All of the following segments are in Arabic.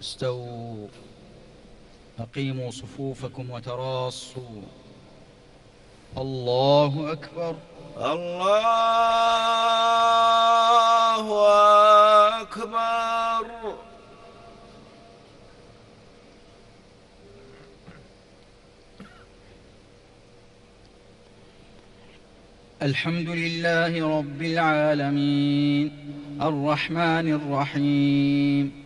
استووا أقيموا صفوفكم وتراصوا. الله أكبر. الله أكبر. الحمد لله رب العالمين. الرحمن الرحيم.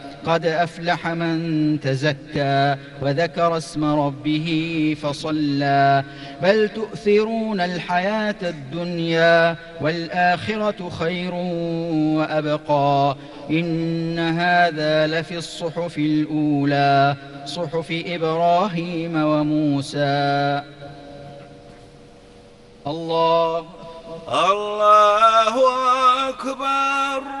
قد أفلح من تزكى وذكر اسم ربه فصلى. بل تؤثرون الحياة الدنيا والآخرة خير وأبقى. إن هذا لفي الصحف الأولى صحف إبراهيم وموسى. الله الله أكبر.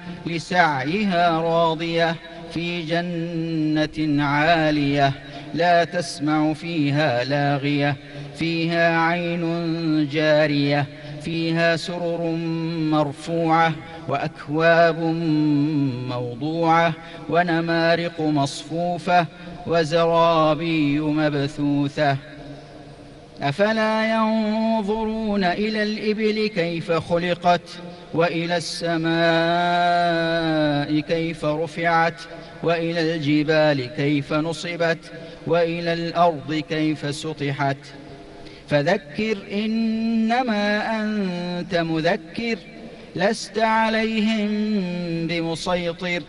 لسعيها راضية في جنة عالية لا تسمع فيها لاغية فيها عين جارية فيها سرر مرفوعة وأكواب موضوعة ونمارق مصفوفة وزرابي مبثوثة أفلا ينظرون إلى الإبل كيف خلقت وإلى السماء كيف رفعت وإلى الجبال كيف نصبت وإلى الأرض كيف سطحت. فذكر إنما أنت مذكر لست عليهم بمسيطر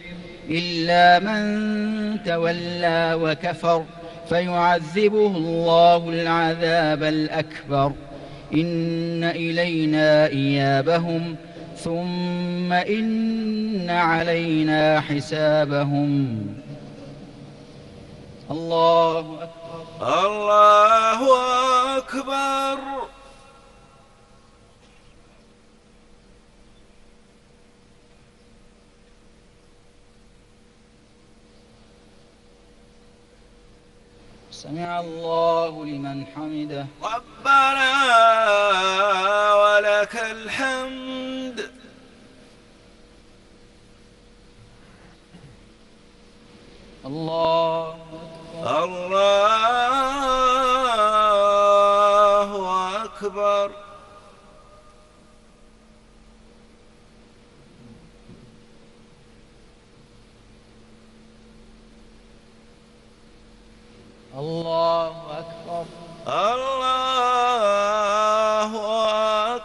إلا من تولى وكفر فيعذبه الله العذاب الأكبر. إن إلينا إيابهم ثم إن علينا حسابهم. الله أكبر. الله أكبر. سمع الله لمن حمده. ربنا ولك الحمد الله أكبر الله أكبر الله أكبر الله